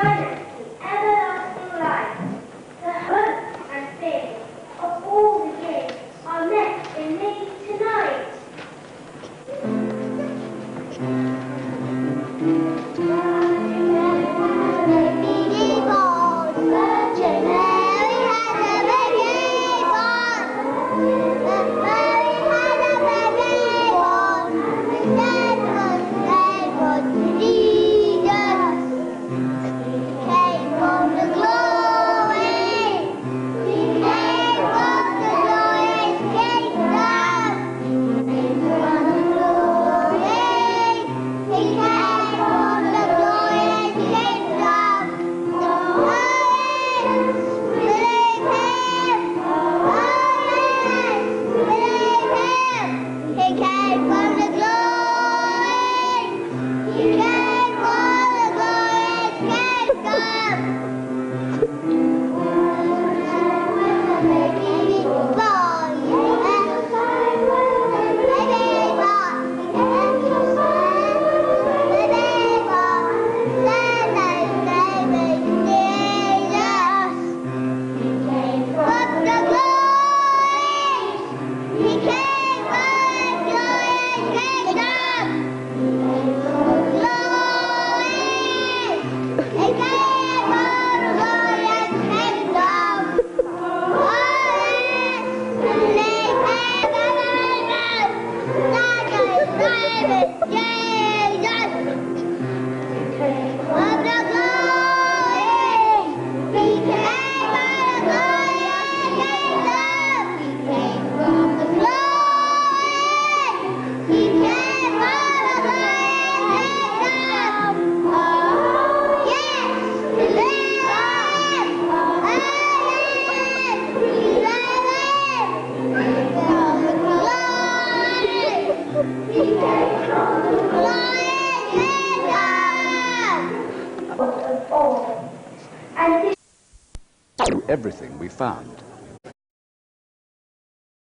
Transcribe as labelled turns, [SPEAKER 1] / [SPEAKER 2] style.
[SPEAKER 1] shineth Amen.
[SPEAKER 2] Everything we found.